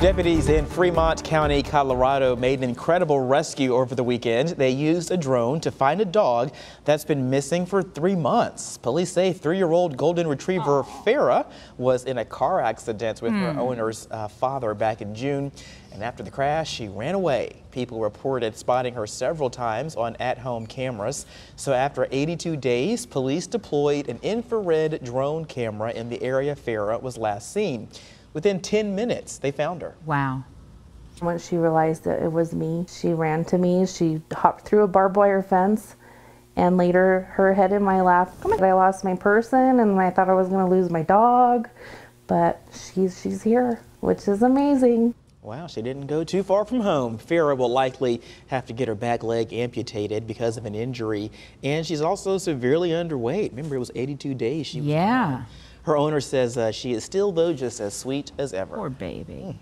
Deputies in Fremont County, Colorado made an incredible rescue over the weekend. They used a drone to find a dog that's been missing for three months. Police say three-year-old golden retriever Farah was in a car accident with her owner's uh, father back in June. And after the crash, she ran away. People reported spotting her several times on at-home cameras. So after 82 days, police deployed an infrared drone camera in the area Farah was last seen. Within 10 minutes, they found her. Wow. Once she realized that it was me, she ran to me. She hopped through a barbed wire fence and later her head in my lap. I lost my person and I thought I was going to lose my dog, but she's she's here, which is amazing. Wow, she didn't go too far from home. Farah will likely have to get her back leg amputated because of an injury, and she's also severely underweight. Remember, it was 82 days she was Yeah. gone. Her owner says uh, she is still, though, just as sweet as ever. Poor baby.